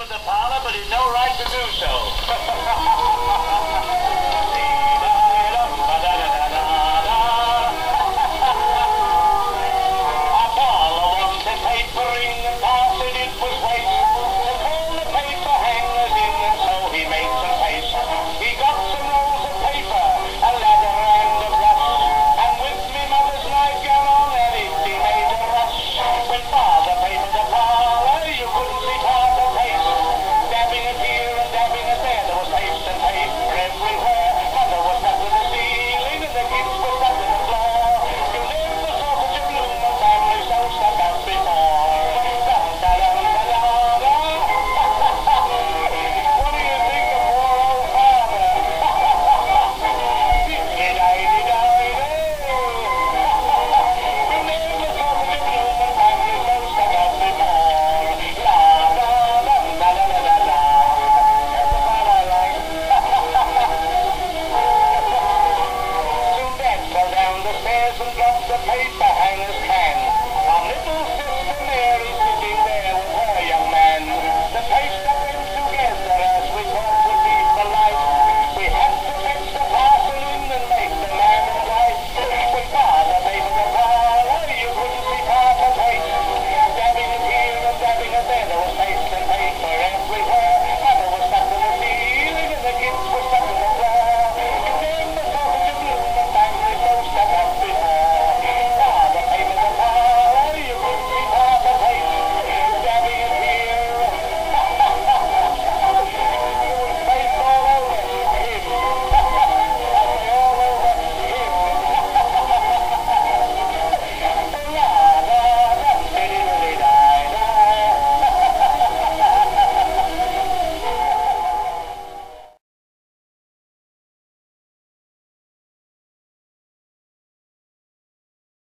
open the parlor, but he's no right to do so. peasant lobster paid for hangers.